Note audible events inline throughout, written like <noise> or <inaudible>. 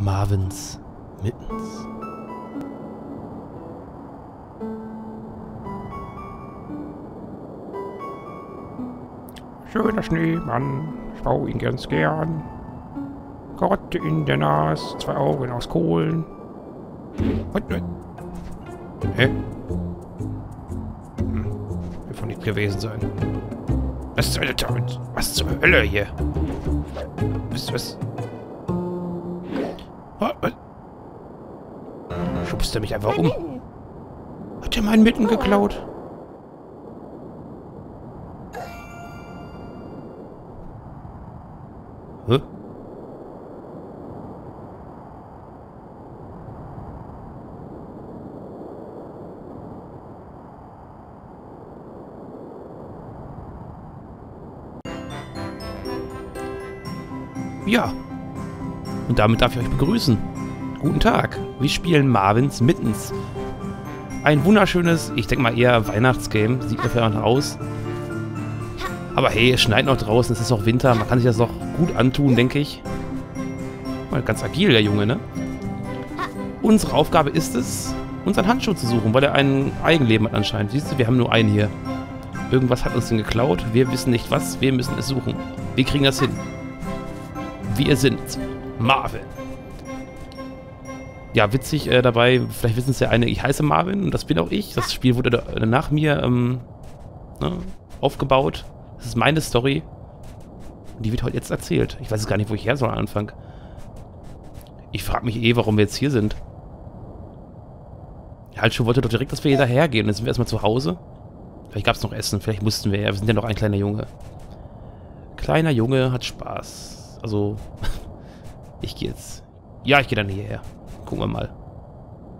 Marvins Mittens. Schöner Schneemann, ich baue ihn ganz gern. Gott in der Nas, zwei Augen aus Kohlen. Und, äh, hä? Hm, wird von nicht gewesen sein. Was das damit? Was zur Hölle hier? Was, was? Schubst er mich einfach um? Hat er meinen Mitten geklaut? Hä? Ja. Und damit darf ich euch begrüßen. Guten Tag. Wir spielen Marvins Mittens. Ein wunderschönes, ich denke mal eher Weihnachtsgame. Sieht dafür aus. Aber hey, es schneit noch draußen, es ist noch Winter. Man kann sich das noch gut antun, denke ich. Mal ganz agil, der Junge, ne? Unsere Aufgabe ist es, unseren Handschuh zu suchen, weil er ein Eigenleben hat anscheinend. Siehst du, wir haben nur einen hier. Irgendwas hat uns den geklaut. Wir wissen nicht was. Wir müssen es suchen. Wir kriegen das hin. Wir sind Marvin. Ja, witzig äh, dabei, vielleicht wissen es ja eine, ich heiße Marvin und das bin auch ich. Das Spiel wurde da, nach mir ähm, ne, aufgebaut. Das ist meine Story. Und die wird heute jetzt erzählt. Ich weiß gar nicht, wo ich her soll am Anfang. Ich frage mich eh, warum wir jetzt hier sind. Halt schon wollte doch direkt, dass wir hier daher gehen. Dann sind wir erstmal zu Hause. Vielleicht gab es noch Essen, vielleicht mussten wir ja. Wir sind ja noch ein kleiner Junge. Kleiner Junge hat Spaß. Also, <laughs> ich gehe jetzt. Ja, ich gehe dann hierher. Gucken wir mal.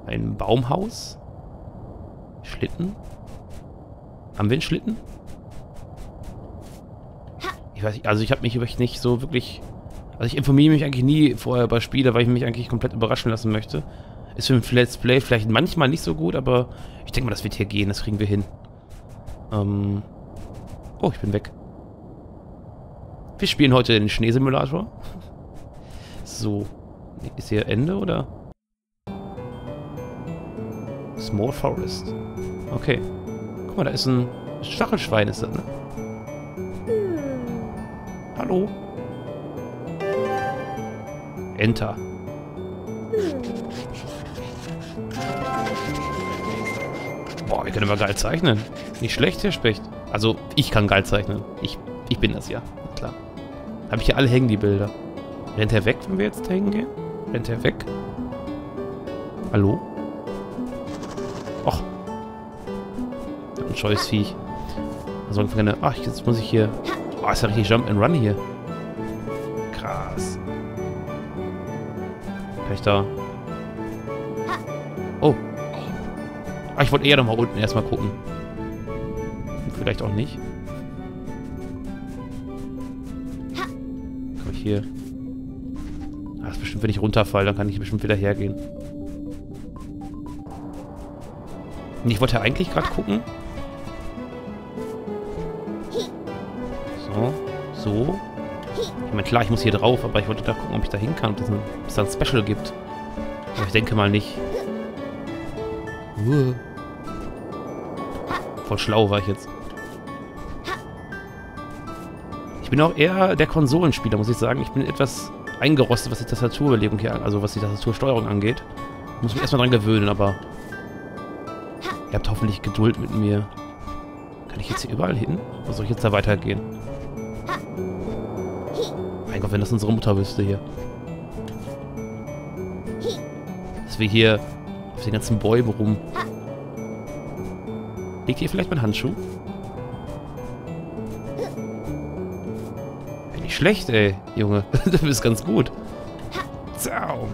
Ein Baumhaus? Schlitten? Haben wir einen Schlitten? Ich weiß nicht, also ich habe mich nicht so wirklich... Also ich informiere mich eigentlich nie vorher bei Spielen, weil ich mich eigentlich komplett überraschen lassen möchte. Ist für ein Let's Play vielleicht manchmal nicht so gut, aber ich denke mal, das wird hier gehen, das kriegen wir hin. Ähm... Oh, ich bin weg. Wir spielen heute den Schneesimulator. So. Ist hier Ende, oder? Small Forest. Okay. Guck mal, da ist ein Stachelschwein, ist das, ne? Hallo? Enter. Boah, wir können aber geil zeichnen. Nicht schlecht, Herr Specht. Also, ich kann geil zeichnen. Ich, ich bin das ja. Klar. Habe ich hier alle hängen, die Bilder. Rennt er weg, wenn wir jetzt hängen gehen? Rennt er weg? Hallo? Och. Ein scheues Viech. Also, keine... Ach, jetzt muss ich hier... Oh, ist ja richtig Jump and Run hier. Krass. Kann ich da... Oh. Ah, ich wollte eher noch mal unten erstmal gucken. Vielleicht auch nicht. Kann ich hier... Bestimmt, wenn ich runterfalle, dann kann ich bestimmt wieder hergehen. Und ich wollte ja eigentlich gerade gucken. So. So. Ich meine, klar, ich muss hier drauf, aber ich wollte da gucken, ob ich da hin kann, ob es da ein Special gibt. Aber ich denke mal nicht. Uh. Voll schlau war ich jetzt. Ich bin auch eher der Konsolenspieler, muss ich sagen. Ich bin etwas eingerostet, was die Tastaturüberlegung hier also was die Tastatursteuerung angeht. Muss mich erstmal dran gewöhnen, aber ihr habt hoffentlich Geduld mit mir. Kann ich jetzt hier überall hin? Oder soll ich jetzt da weitergehen? Mein Gott, wenn das unsere Mutter wüsste hier. Dass wir hier auf den ganzen Bäumen rum... Liegt hier vielleicht mein Handschuh? Schlecht, ey, Junge. <laughs> du bist ganz gut. Zau.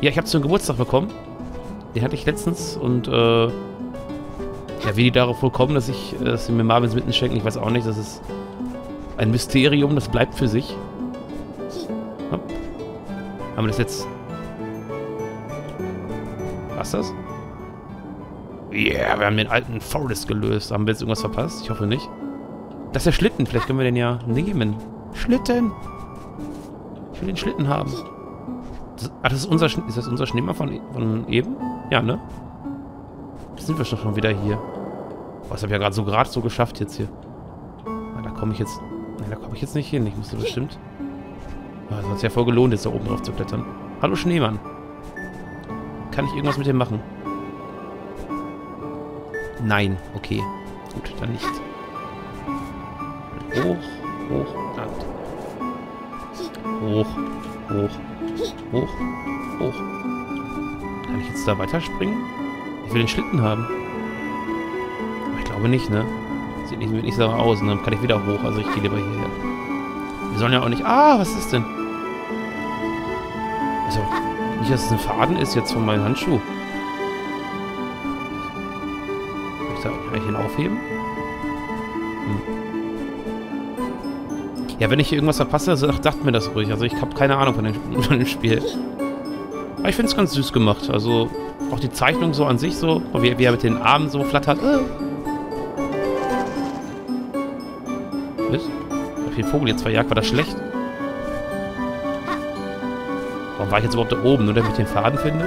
Ja, ich habe zum Geburtstag bekommen. Den hatte ich letztens und äh, ja, wie die darauf wohl kommen, dass ich, dass sie mir Marvins mitten schenken, ich weiß auch nicht. Das ist ein Mysterium, das bleibt für sich. Hopp. Haben wir das jetzt... Was das? Yeah, wir haben den alten Forest gelöst. Haben wir jetzt irgendwas verpasst? Ich hoffe nicht. Das ist der Schlitten. Vielleicht können wir den ja nehmen. Schlitten! will den Schlitten haben. Das, ah, das ist unser, Sch- ist das unser Schneemann von, von eben? Ja, ne? Jetzt sind wir doch schon wieder hier. Oh, das habe ich ja gerade so gerade so geschafft jetzt hier. Ah, da komme ich jetzt... Ne, da komme ich jetzt nicht hin. Ich musste bestimmt... Ah, das hat sich ja voll gelohnt, jetzt da oben drauf zu klettern. Hallo Schneemann. Kann ich irgendwas mit dem machen? Nein, okay. Gut, dann nicht. Hoch, hoch, gut. Hoch, hoch, hoch, hoch. Kann ich jetzt da weiterspringen? Ich will den Schlitten haben. Aber ich glaube nicht, ne? Sieht nicht, nicht so aus. Und dann kann ich wieder hoch. Also ich gehe lieber hierher. Wir sollen ja auch nicht... Ah, was ist denn? Also, nicht, dass es ein Faden ist jetzt von meinem Handschuh. Kann ich, da, kann ich den aufheben? Hm. Ja, wenn ich hier irgendwas verpasse, sagt, sagt mir das ruhig. Also ich habe keine Ahnung von dem, <laughs> von dem Spiel. Aber ich finde es ganz süß gemacht. Also auch die Zeichnung so an sich so, wie, wie er mit den Armen so flattert. Äh. Was? Ich hab den Vogel jetzt verjagt. War das schlecht? Warum war ich jetzt überhaupt da oben? Nur damit ich den Faden finde?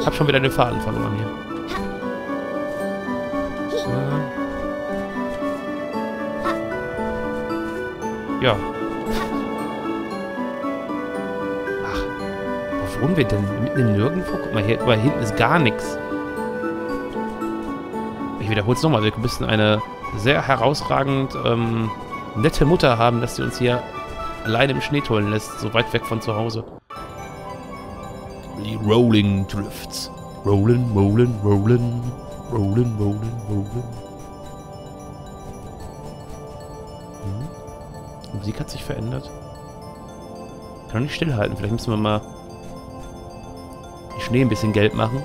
Ich hab schon wieder den Faden verloren hier. Ja. Ach, wo wohnen wir denn? Mitten im Nirgendwo? Guck mal, hier, mal, hinten ist gar nichts. Ich wiederhole es nochmal. Wir müssen eine sehr herausragend ähm, nette Mutter haben, dass sie uns hier alleine im Schnee tollen lässt, so weit weg von zu Hause. Die Rolling Drifts. Rollen, rollen, rollen. Rollen, rollen, rollen. Musik hat sich verändert. Kann doch nicht stillhalten. Vielleicht müssen wir mal den Schnee ein bisschen gelb machen.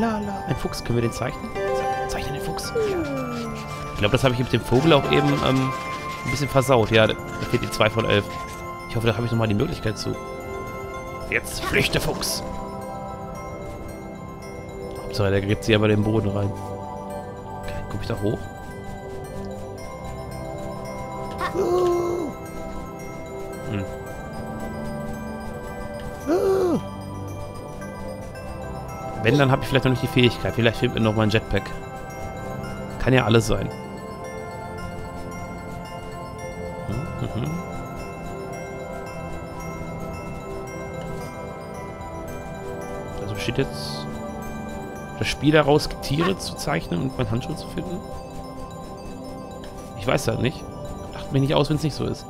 Lala. Ein Fuchs. Können wir den zeichnen? Ze- Zeichne den Fuchs. Ich glaube, das habe ich mit dem Vogel auch eben ähm, ein bisschen versaut. Ja, da fehlt die 2 von 11. Ich hoffe, da habe ich nochmal die Möglichkeit zu. Jetzt flüchte, Fuchs! Hauptsache, der gräbt sich aber den Boden rein. Guck ich da hoch? Hm. Wenn, dann habe ich vielleicht noch nicht die Fähigkeit. Vielleicht fehlt mir noch mein Jetpack. Kann ja alles sein. Mhm. Also besteht jetzt das Spiel daraus, Tiere zu zeichnen und meinen Handschuh zu finden? Ich weiß das nicht. Lacht mich nicht aus, wenn es nicht so ist.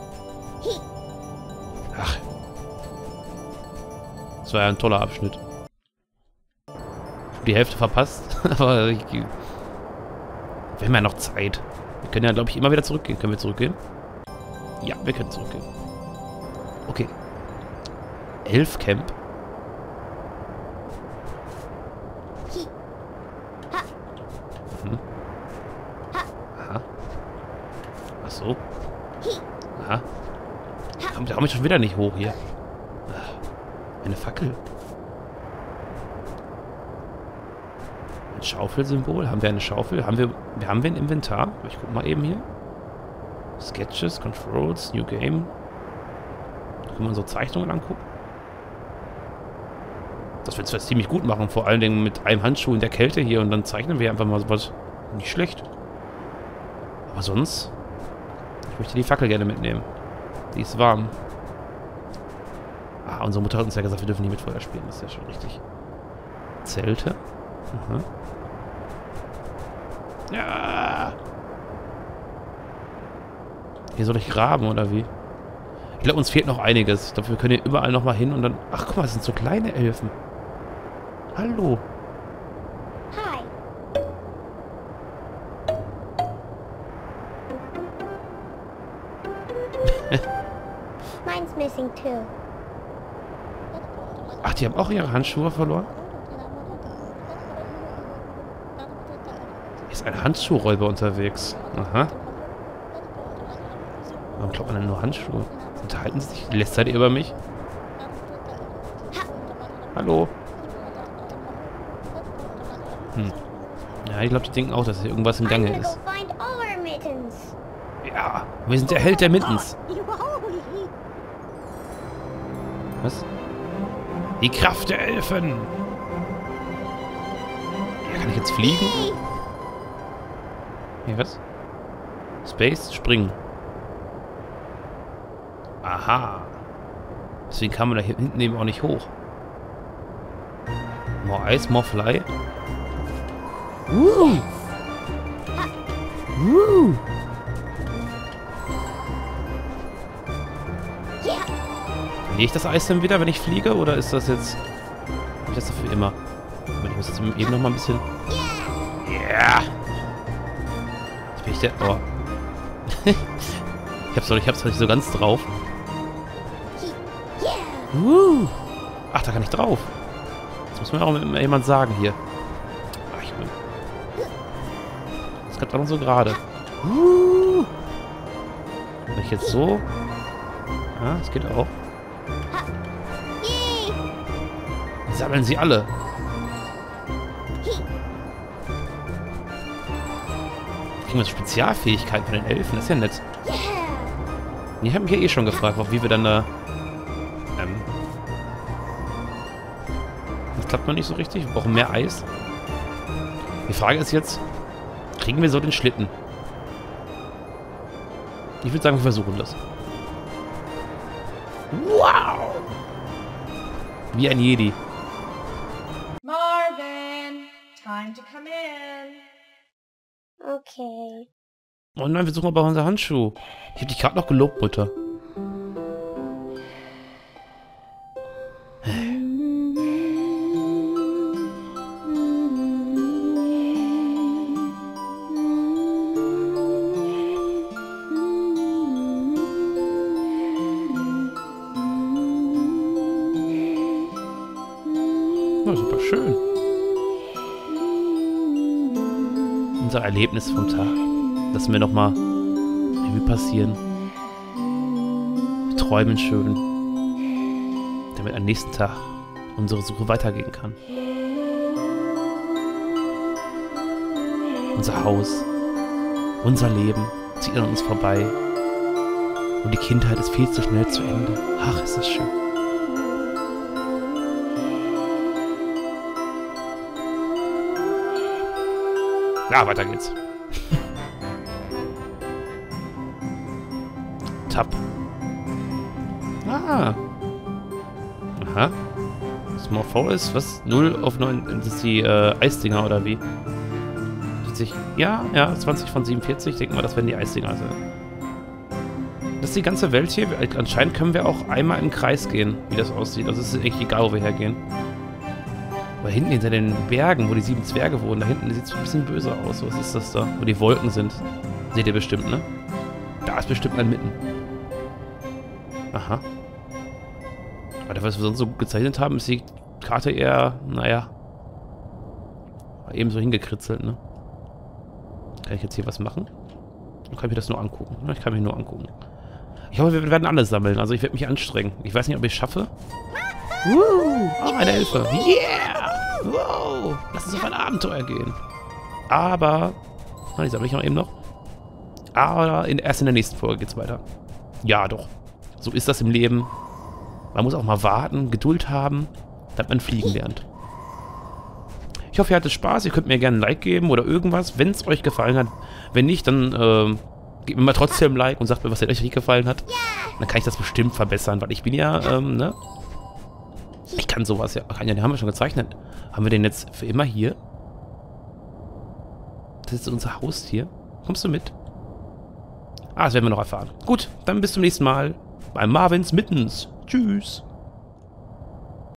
Ach. Das war ja ein toller Abschnitt. Die Hälfte verpasst, <laughs> aber ich, wir haben ja noch Zeit. Wir können ja, glaube ich, immer wieder zurückgehen. Können wir zurückgehen? Ja, wir können zurückgehen. Okay. Elf Camp. Ach so. Aha. Komm, da komme ich schon wieder nicht hoch hier. Ach, Eine Fackel. Ein Schaufelsymbol. Haben wir eine Schaufel? Haben wir, haben wir ein Inventar? Ich guck mal eben hier. Sketches, Controls, New Game. Da können wir unsere Zeichnungen angucken. Das wird zwar ziemlich gut machen, vor allen Dingen mit einem Handschuh in der Kälte hier und dann zeichnen wir einfach mal sowas. Nicht schlecht. Aber sonst. Ich möchte die Fackel gerne mitnehmen. Die ist warm. Ah, unsere Mutter hat uns ja gesagt, wir dürfen nie mit Feuer spielen. Das ist ja schon richtig. Zelte. Aha. Ja. Hier soll ich graben, oder wie? Ich glaube, uns fehlt noch einiges. Ich glaube, wir können hier überall nochmal hin und dann... Ach, guck mal, das sind so kleine Elfen. Hallo. Ach, die haben auch ihre Handschuhe verloren? Hier ist ein Handschuhräuber unterwegs. Aha. Warum glaubt man denn nur Handschuhe? Unterhalten sie sich? Lästert ihr über mich? Hallo. Hm. Ja, ich glaube, die denken auch, dass hier irgendwas im Gange ist. Ja, wir sind der Held der Mittens. Die Kraft der Elfen. Ja, kann ich jetzt fliegen? Nee, was? Space, springen. Aha. Deswegen kann man da hier hinten eben auch nicht hoch. More Ice, more Fly. Woo! Woo! Verliere ich das Eis dann wieder, wenn ich fliege? Oder ist das jetzt... Hab ich das dafür immer? Ich muss jetzt eben noch mal ein bisschen... Ja! Yeah. Jetzt bin ich der... Oh. <laughs> ich hab's doch ich nicht so ganz drauf. Uh. Ach, da kann ich drauf. Das muss mir auch jemand sagen hier. Ach, ich bin... Das klappt auch noch so gerade. Uh. Wenn ich jetzt so... Ah, das geht auch. Sammeln sie alle. Kriegen wir Spezialfähigkeiten von den Elfen? Das ist ja nett. Die haben mich ja eh schon gefragt, wie wir dann da... Ähm, das klappt noch nicht so richtig. Wir brauchen mehr Eis. Die Frage ist jetzt, kriegen wir so den Schlitten? Ich würde sagen, wir versuchen das. Wow! Wie ein Jedi. Time to come in. Okay. Oh nein, wir suchen aber unser Handschuh. Ich habe dich gerade noch gelobt, Mutter. Ja, super schön. Unser Erlebnis vom Tag. Lassen wir nochmal Revue passieren. Wir träumen schön. Damit am nächsten Tag unsere Suche weitergehen kann. Unser Haus, unser Leben zieht an uns vorbei. Und die Kindheit ist viel zu schnell zu Ende. Ach, ist das schön. Ja, weiter geht's. Tab. Ah. Aha. Small Forest, was? 0 auf 9, das ist die äh, Eisdinger oder wie? 40, ja, ja, 20 von 47. Ich denke mal, das werden die Eisdinger sein. Das ist die ganze Welt hier. Anscheinend können wir auch einmal im Kreis gehen, wie das aussieht. Also es ist echt egal, wo wir hergehen. Aber hinten hinter den Bergen, wo die sieben Zwerge wohnen, da hinten sieht es ein bisschen böse aus. Was ist das da? Wo die Wolken sind. Seht ihr bestimmt, ne? Da ist bestimmt ein Mitten. Aha. Aber was wir sonst so gezeichnet haben, ist die Karte eher, naja, eben so hingekritzelt, ne? Kann ich jetzt hier was machen? Dann kann ich mir das nur angucken. Ne? Ich kann mich nur angucken. Ich hoffe, wir werden alles sammeln. Also ich werde mich anstrengen. Ich weiß nicht, ob ich es schaffe. Woo! Oh, eine Hilfe. Yeah! Wow! Lass uns auf ein Abenteuer gehen. Aber... Ah, die sammle ich noch eben noch. Aber in, erst in der nächsten Folge geht's weiter. Ja, doch. So ist das im Leben. Man muss auch mal warten, Geduld haben, damit man fliegen lernt. Ich hoffe, ihr hattet Spaß. Ihr könnt mir gerne ein Like geben oder irgendwas, wenn es euch gefallen hat. Wenn nicht, dann äh, gebt mir mal trotzdem ein Like und sagt mir, was euch nicht gefallen hat. Dann kann ich das bestimmt verbessern, weil ich bin ja, ähm, ne? Ich kann sowas ja. Ach, ja, den haben wir schon gezeichnet. Haben wir den jetzt für immer hier? Das ist unser Haustier. Kommst du mit? Ah, das werden wir noch erfahren. Gut, dann bis zum nächsten Mal bei Marvins Mittens. Tschüss.